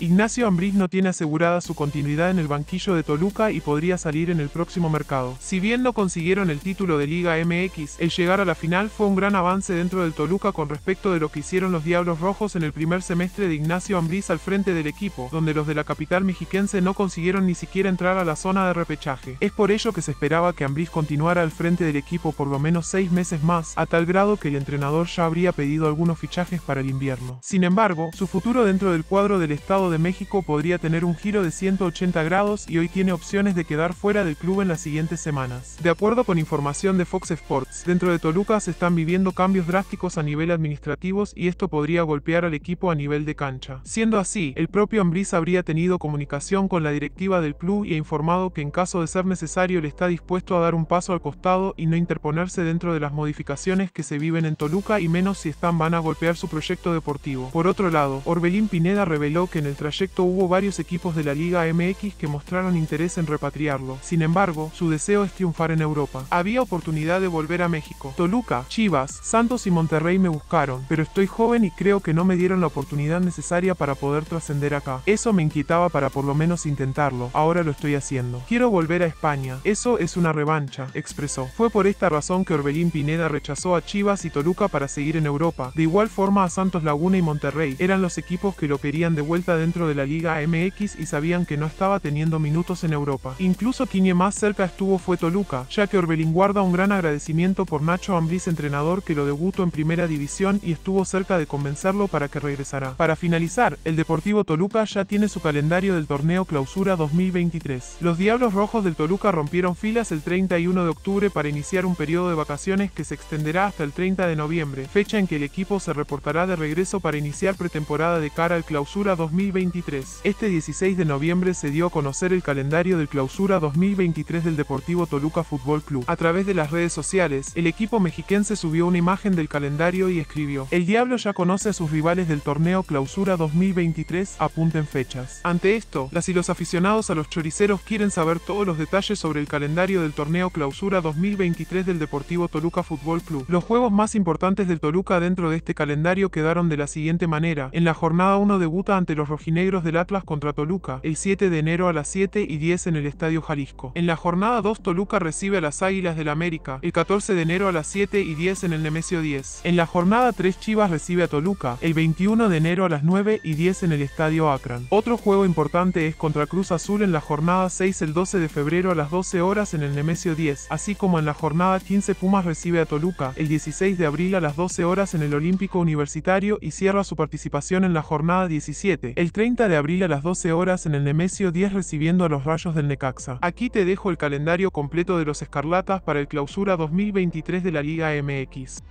Ignacio Ambriz no tiene asegurada su continuidad en el banquillo de Toluca y podría salir en el próximo mercado. Si bien no consiguieron el título de Liga MX, el llegar a la final fue un gran avance dentro del Toluca con respecto de lo que hicieron los Diablos Rojos en el primer semestre de Ignacio Ambriz al frente del equipo, donde los de la capital mexiquense no consiguieron ni siquiera entrar a la zona de repechaje. Es por ello que se esperaba que Ambriz continuara al frente del equipo por lo menos seis meses más, a tal grado que el entrenador ya habría pedido algunos fichajes para el invierno. Sin embargo, su futuro dentro del cuadro del Estado de México podría tener un giro de 180 grados y hoy tiene opciones de quedar fuera del club en las siguientes semanas. De acuerdo con información de Fox Sports, dentro de Toluca se están viviendo cambios drásticos a nivel administrativos y esto podría golpear al equipo a nivel de cancha. Siendo así, el propio Ambriz habría tenido comunicación con la directiva del club y ha informado que en caso de ser necesario él está dispuesto a dar un paso al costado y no interponerse dentro de las modificaciones que se viven en Toluca y menos si están van a golpear su proyecto deportivo. Por otro lado, Orbelín Pineda reveló que en el el trayecto hubo varios equipos de la Liga MX que mostraron interés en repatriarlo. Sin embargo, su deseo es triunfar en Europa. Había oportunidad de volver a México. Toluca, Chivas, Santos y Monterrey me buscaron, pero estoy joven y creo que no me dieron la oportunidad necesaria para poder trascender acá. Eso me inquietaba para por lo menos intentarlo. Ahora lo estoy haciendo. Quiero volver a España. Eso es una revancha, expresó. Fue por esta razón que Orbelín Pineda rechazó a Chivas y Toluca para seguir en Europa. De igual forma a Santos Laguna y Monterrey eran los equipos que lo querían de vuelta de dentro de la Liga MX y sabían que no estaba teniendo minutos en Europa. Incluso quien más cerca estuvo fue Toluca, ya que Orbelín guarda un gran agradecimiento por Nacho Ambriz, entrenador que lo debutó en primera división y estuvo cerca de convencerlo para que regresara. Para finalizar, el Deportivo Toluca ya tiene su calendario del torneo Clausura 2023. Los Diablos Rojos del Toluca rompieron filas el 31 de octubre para iniciar un periodo de vacaciones que se extenderá hasta el 30 de noviembre, fecha en que el equipo se reportará de regreso para iniciar pretemporada de cara al Clausura 2023 este 16 de noviembre se dio a conocer el calendario del clausura 2023 del Deportivo Toluca Fútbol Club. A través de las redes sociales, el equipo mexiquense subió una imagen del calendario y escribió, El Diablo ya conoce a sus rivales del torneo clausura 2023, apunten fechas. Ante esto, las y los aficionados a los choriceros quieren saber todos los detalles sobre el calendario del torneo clausura 2023 del Deportivo Toluca Fútbol Club. Los juegos más importantes del Toluca dentro de este calendario quedaron de la siguiente manera. En la jornada 1 debuta ante los rojinegros del Atlas contra Toluca, el 7 de enero a las 7 y 10 en el Estadio Jalisco. En la jornada 2 Toluca recibe a las Águilas del América, el 14 de enero a las 7 y 10 en el Nemesio 10. En la jornada 3 Chivas recibe a Toluca, el 21 de enero a las 9 y 10 en el Estadio Akron. Otro juego importante es contra Cruz Azul en la jornada 6 el 12 de febrero a las 12 horas en el Nemesio 10, así como en la jornada 15 Pumas recibe a Toluca, el 16 de abril a las 12 horas en el Olímpico Universitario y cierra su participación en la jornada 17, el 30 de abril a las 12 horas en el Nemesio 10 recibiendo a los Rayos del Necaxa. Aquí te dejo el calendario completo de los Escarlatas para el clausura 2023 de la Liga MX.